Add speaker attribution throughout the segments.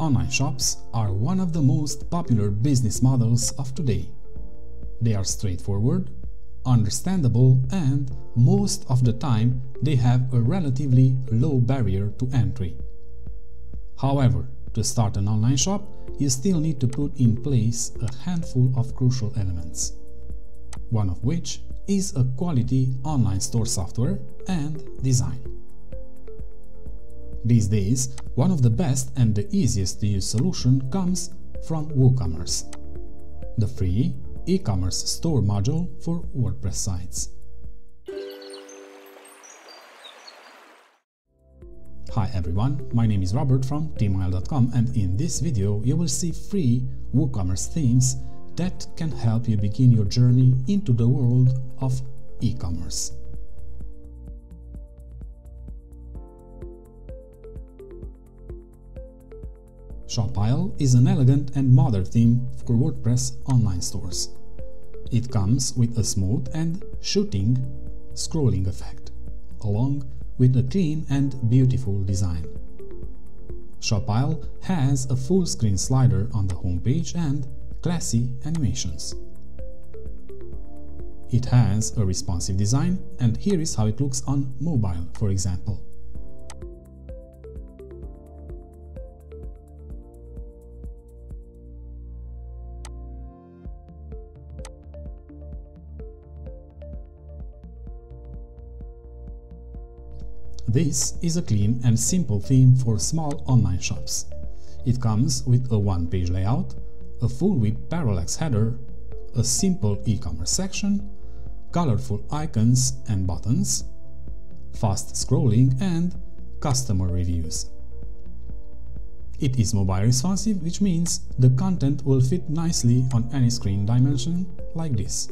Speaker 1: Online shops are one of the most popular business models of today. They are straightforward, understandable and, most of the time, they have a relatively low barrier to entry. However, to start an online shop, you still need to put in place a handful of crucial elements, one of which is a quality online store software and design. These days, one of the best and the easiest to use solution comes from WooCommerce, the free e-commerce store module for WordPress sites. Hi everyone, my name is Robert from themeisle.com and in this video you will see free WooCommerce themes that can help you begin your journey into the world of e-commerce. ShopIsle is an elegant and modern theme for WordPress online stores. It comes with a smooth and shooting scrolling effect, along with a clean and beautiful design. ShopIsle has a full screen slider on the homepage and classy animations. It has a responsive design and here is how it looks on mobile, for example. This is a clean and simple theme for small online shops. It comes with a one-page layout, a full-width parallax header, a simple e-commerce section, colorful icons and buttons, fast scrolling and customer reviews. It is mobile responsive, which means the content will fit nicely on any screen dimension like this.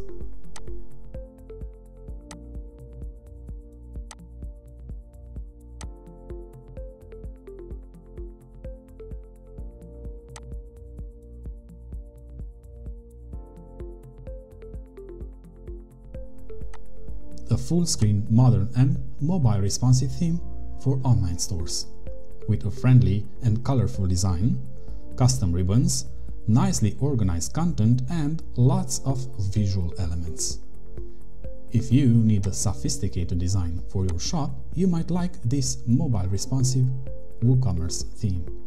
Speaker 1: A full-screen, modern and mobile responsive theme for online stores, with a friendly and colorful design, custom ribbons, nicely organized content and lots of visual elements. If you need a sophisticated design for your shop, you might like this mobile responsive WooCommerce theme.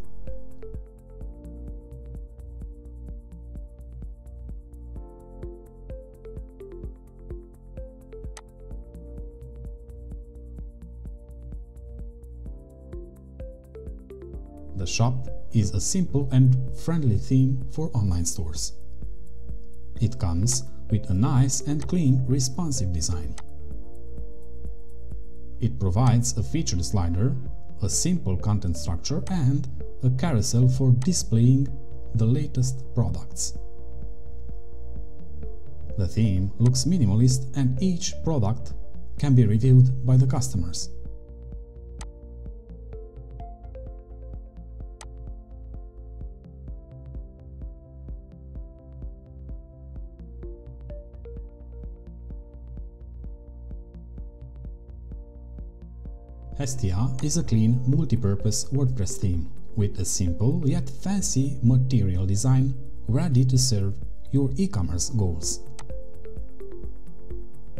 Speaker 1: Shop is a simple and friendly theme for online stores. It comes with a nice and clean responsive design. It provides a featured slider, a simple content structure and a carousel for displaying the latest products. The theme looks minimalist and each product can be reviewed by the customers. Hestia is a clean, multi-purpose WordPress theme with a simple yet fancy material design ready to serve your e-commerce goals.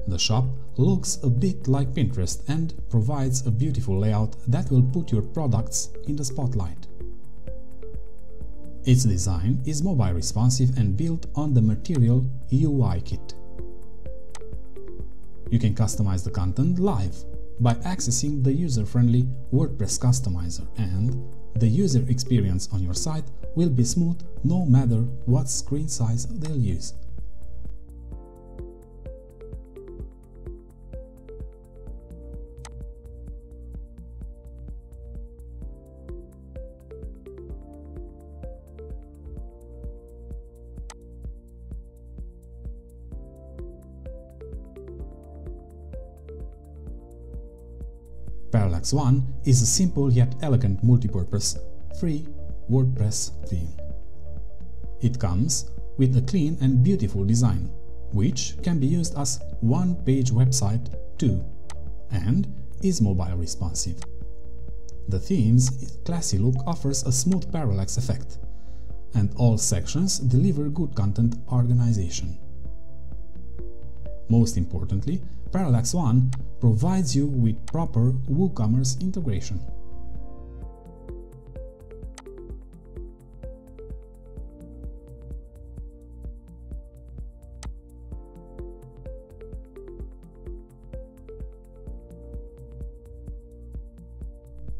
Speaker 1: The shop looks a bit like Pinterest and provides a beautiful layout that will put your products in the spotlight. Its design is mobile responsive and built on the Material UI kit. You can customize the content live by accessing the user-friendly WordPress customizer and the user experience on your site will be smooth no matter what screen size they'll use. Parallax One is a simple yet elegant multipurpose, free WordPress theme. It comes with a clean and beautiful design, which can be used as one-page website too, and is mobile responsive. The theme's classy look offers a smooth parallax effect, and all sections deliver good content organization. Most importantly, Parallax One provides you with proper WooCommerce integration.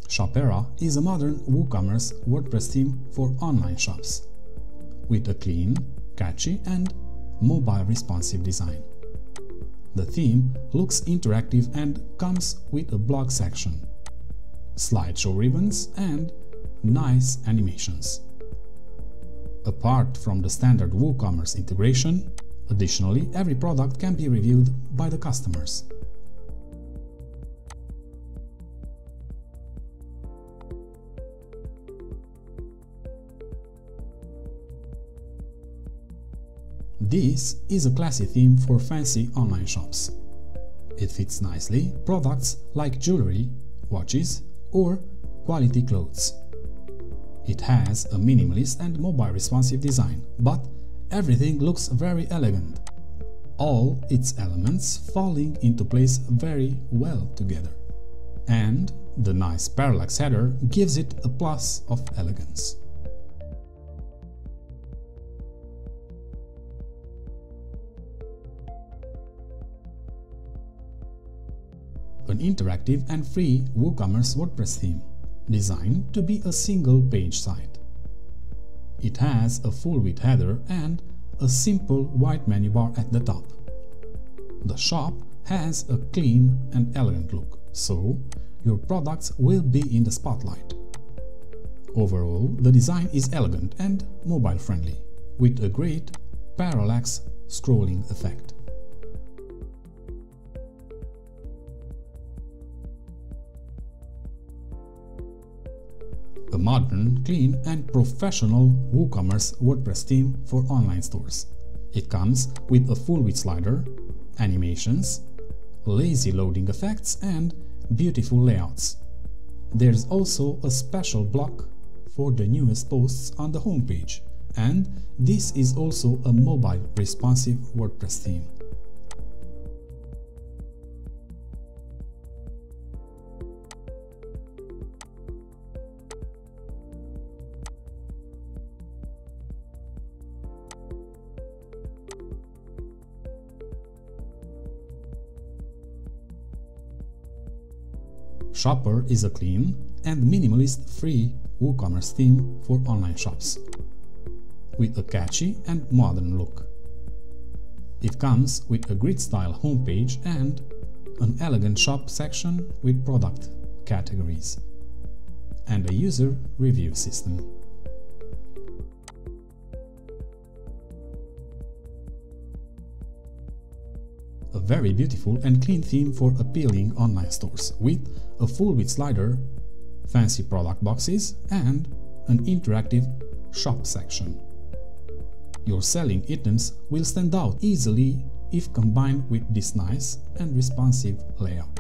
Speaker 1: Shopera is a modern WooCommerce WordPress theme for online shops, with a clean, catchy and mobile responsive design. The theme looks interactive and comes with a blog section, slideshow ribbons and nice animations. Apart from the standard WooCommerce integration, additionally every product can be reviewed by the customers. This is a classy theme for fancy online shops. It fits nicely products like jewelry, watches or quality clothes. It has a minimalist and mobile responsive design, but everything looks very elegant. All its elements falling into place very well together. And the nice parallax header gives it a plus of elegance. Interactive and free WooCommerce WordPress theme, designed to be a single-page site. It has a full-width header and a simple white menu bar at the top. The shop has a clean and elegant look, so your products will be in the spotlight. Overall, the design is elegant and mobile-friendly, with a great parallax scrolling effect. Modern, clean and professional WooCommerce WordPress theme for online stores. It comes with a full width slider, animations, lazy loading effects and beautiful layouts. There's also a special block for the newest posts on the homepage, and this is also a mobile responsive WordPress theme. Shopper is a clean and minimalist free WooCommerce theme for online shops, with a catchy and modern look. It comes with a grid-style homepage and an elegant shop section with product categories, and a user review system. a very beautiful and clean theme for appealing online stores, with a full-width slider, fancy product boxes and an interactive shop section. Your selling items will stand out easily if combined with this nice and responsive layout.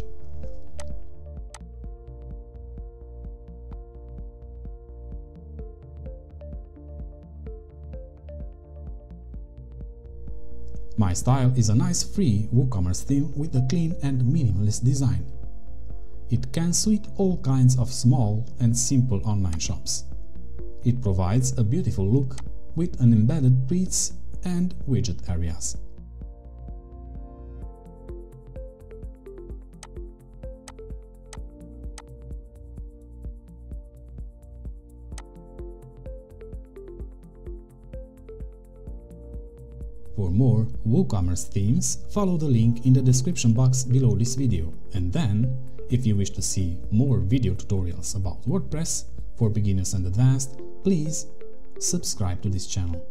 Speaker 1: Mystile is a nice free WooCommerce theme with a clean and minimalist design. It can suit all kinds of small and simple online shops. It provides a beautiful look with an embedded tweets and widget areas. For more WooCommerce themes, follow the link in the description box below this video. And then, if you wish to see more video tutorials about WordPress for beginners and advanced, please subscribe to this channel.